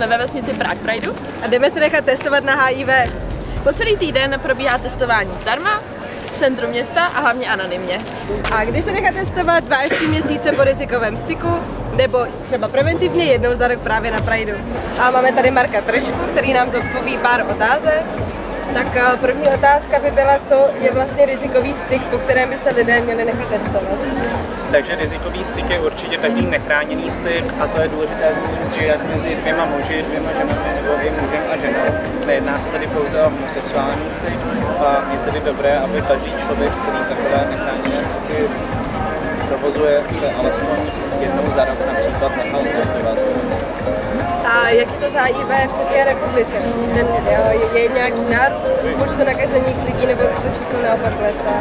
jsme ve vesnici Prague Prideu a jdeme se nechat testovat na HIV. Po celý týden probíhá testování zdarma, v centru města a hlavně anonymně. A když se nechat testovat dva až tři měsíce po rizikovém styku, nebo třeba preventivně jednou za rok právě na Prideu. A máme tady Marka Trešku, který nám zodpoví pár otázek. Tak eh, první otázka by byla, co je vlastně rizikový styk, po kterém by se lidé měli nechat testovat. Takže rizikový styk je určitě každý nechráněný styk a to je důležité zmínit, že jak mezi dvěma muži, dvěma ženami nebo i mužem a ženou. Nejedná se tady pouze o homosexuální styk a je tedy dobré, aby každý člověk, který takové nechráněné styky provozuje, se alespoň jednou za rok například nechal testovat. A jaký to za HIV v České republice? Ten, je, je nějaký nárůst počtu nakažených lidí nebo to číslo naopak klesá?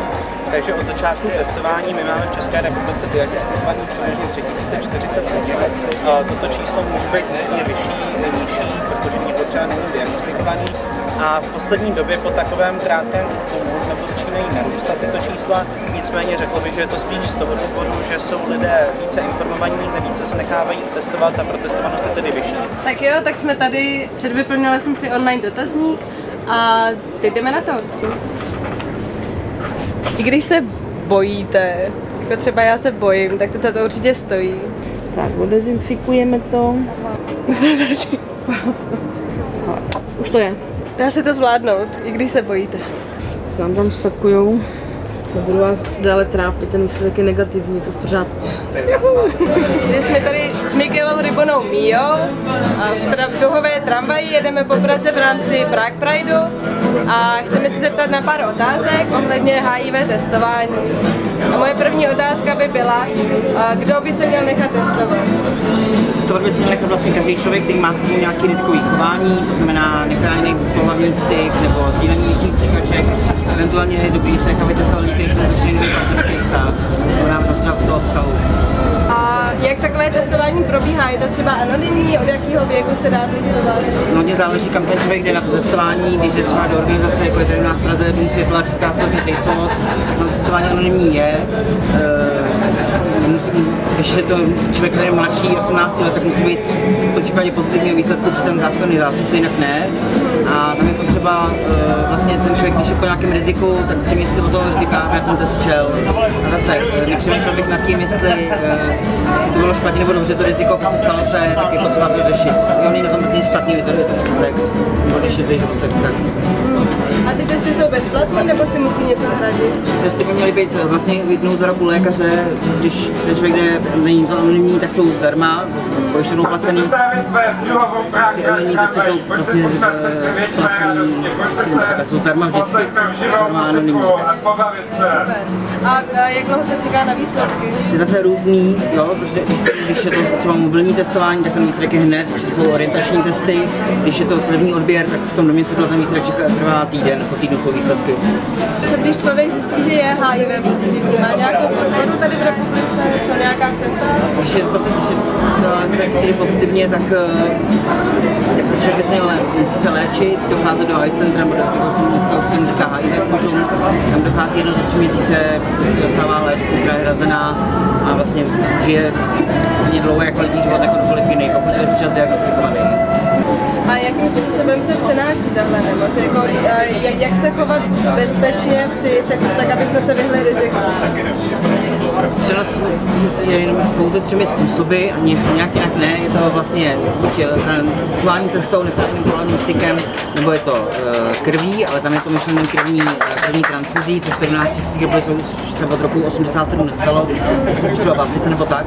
Takže od začátku testování my máme v České republice diagnostikovaných přibližně 3040 lidí. Toto číslo může být i vyšší, nižší, protože nikdo třeba není diagnostikovaný. A v poslední době po takovém krátkém znovu začínají narůstat tyto čísla. Nicméně řekl bych, že je to spíš z toho důvodu, že jsou lidé více informovaní, více se nechávají testovat a protestovanost je tedy vyšší. Tak jo, tak jsme tady, předvyplnila jsem si online dotazník a teď jdeme na to. I když se bojíte, jako třeba já se bojím, tak to se to určitě stojí. Tak, odezinfikujeme to. Už to je. Dá se to zvládnout, i když se bojíte. Se vám tam sakujou. Nebudu vás dále trápit, ten výsledek je negativní, to v pořádku. Když jsme tady s Mikelou Rybonou Mio a v duhové tramvaji jedeme po Praze v rámci Prague Prideu a chceme se zeptat na pár otázek ohledně HIV testování. A moje první otázka by byla, kdo by se měl nechat testovat? Testovat by se měl nechat vlastně každý člověk, který má s nějaký rizikový chování, to znamená nechráněný pohlavní styk nebo sdílení jižních stříkaček. Eventuálně je dobrý se nechat vytestovat kteří jsme začali partnerský vztah, to nám toho vztahu. A jak takové testování probíhá? Je to třeba anonymní? Od jakého věku se dá testovat? No, mě záleží, kam ten člověk jde na to testování. Když je třeba do organizace, jako je tady u nás v Praze Dům světla, Česká společnost pomoc, tam testování anonymní je. E, když je to člověk, který je mladší 18 let, tak musí být v případě pozitivního výsledku při ten zákonný zástupce, jinak ne. A tam je potřeba e, vlastně ten člověk, když je po nějakém riziku, tak tři měsíce od toho rizika na ten test šel. A zase, nepřemýšlel bych nad tím, jestli, e, jestli to bylo špatně nebo dobře, to riziko prostě stalo se, tak je potřeba to řešit. Jo, není na tom nic špatný, je to, je to prostě sex, nebo když je to, sex, tak a ty testy jsou bezplatné nebo si musí něco hradit? Testy by měly být vlastně jednou za roku lékaře, když ten člověk jde, není to anonymní, tak jsou zdarma, pojištěnou placený. Ty anonymní testy jsou eh, placený, tak jsou zdarma vždycky, zdarma anonymní. Super. A jak dlouho se čeká na výsledky? Je zase různý, jo, protože když, když je to třeba mobilní testování, tak ten výsledek je hned, když to jsou orientační testy, když je to první odběr, tak v tom domě se to ten výsledek trvá týden, po týdnu jsou výsledky. Když člověk zjistí, že je HIV pozitivní, má nějakou podporu tady v republice, jsou nějaká centra? Je pozitivně, tak, tak člověk by se měl, musí se léčit, docházet do HIV centra, nebo do toho se říká HIV centrum, tam dochází jedno za tři měsíce, dostává léčbu, která je hrazená a vlastně žije stejně dlouho jako lidí život jako kdokoliv jiný, pokud je včas diagnostikovaný. A jakým způsobem se přenáší tahle nemoc? Jako, jak, se chovat bezpečně při sexu, tak aby jsme se vyhli? Přenos je jen pouze třemi způsoby a nějak jinak ne. Je to vlastně buď eh, sexuální cestou, nepravným pohledným stykem, nebo je to uh, krví, ale tam je to myšlený krevní, eh, krevní transfuzí, což 14 000 se od roku 87 nestalo, třeba v Africe nebo tak.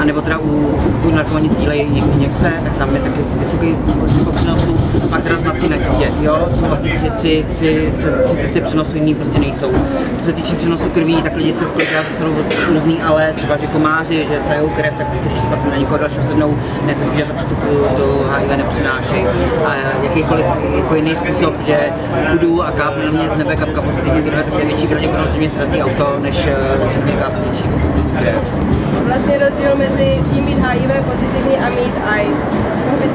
A nebo teda u, u narkomani sdílejí injekce, tak tam je taky vysoký riziko přenosu, pak teda z matky na dítě. Jo, to jsou vlastně tři, tři, tři, tři, tři cesty přenosu, jiný prostě nejsou. Co se týče přenosu krví, tak lidi se kolikrát dostanou různý ale, třeba že komáři, že sajou krev, tak prostě když se pak na někoho dalšího sednou, ne, to že to to HIV nepřinášejí. A jakýkoliv jako jiný způsob, že budu a kápnu na mě z nebe kapka pozitivní krev, tak je větší pravděpodobnost, že mě srazí auto, než že mě kápne pozitivní krev. Vlastně rozdíl mezi tím být HIV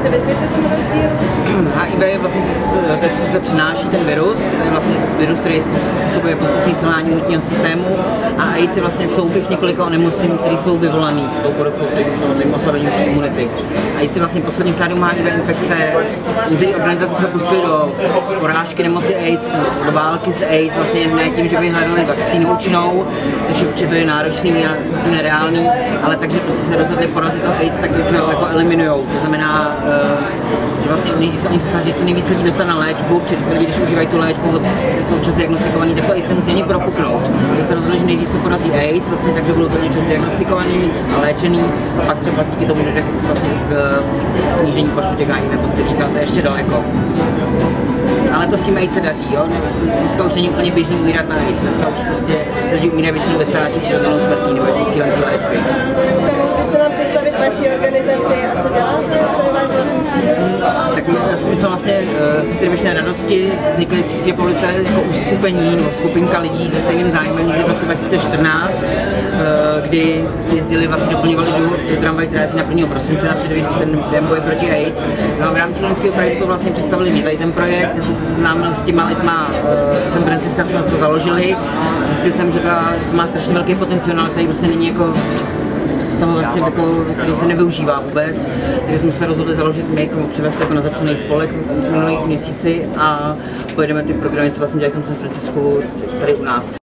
byste vysvětlit ten rozdíl? HIV je vlastně to, to, co se přináší ten virus, to je vlastně virus, který způsobuje postupný selhání imunitního systému a AIDS je vlastně souběh několika onemocnění, které jsou vyvolaný tou poruchou, tím, oslabením té imunity. AIDS je vlastně poslední stádium HIV infekce, některé organizace se pustily do porážky nemoci AIDS, do války s AIDS, vlastně ne tím, že by hledali vakcínu účinnou, což je určitě to je náročný a nereálný, ale takže prostě se rozhodli porazit to AIDS, tak ho jako eliminujou. To znamená, eh, že vlastně oni, se snaží co nejvíce lidí dostat na léčbu, protože ty lidi, když užívají tu léčbu, jsou čas diagnostikovaný, tak to AIDS se musí ani propuknout. Takže se rozhodli, že nejdřív se porazí AIDS, vlastně, takže budou to čas diagnostikovaný a léčený, a pak třeba díky tomu dojde vlastně k eh, snížení počtu těch HIV pozitivních, ale to je ještě daleko. Ale to s tím AIDS se daří, jo? Dneska už není úplně běžný umírat na AIDS, dneska už prostě lidi umírají většinou ve stáří přirozenou smrtí nebo je cílem té léčby. Vaši organizaci a co děláte, co je váš hlavní? Tak my, jsme vlastně uh, sice věčné radosti vznikly v České republice jako uskupení skupinka lidí se stejným zájmem někdy v roce 2014, uh, kdy jezdili vlastně doplňovali tu, tu tramvaj, která je na 1. prosince na světový ten den boje proti AIDS. No a v rámci loňského projektu vlastně představili mě tady ten projekt, já jsem se seznámil s těma lidma, uh, jsem Franciska jsme to založili, zjistil jsem, že, ta, že to má strašně velký potenciál, který prostě není jako z toho vlastně jako, který se nevyužívá vůbec. Takže jsme se rozhodli založit MIG, přivést jako na zapsaný spolek v minulých měsíci a pojedeme ty programy, co vlastně dělají v tom San Francisku tady u nás.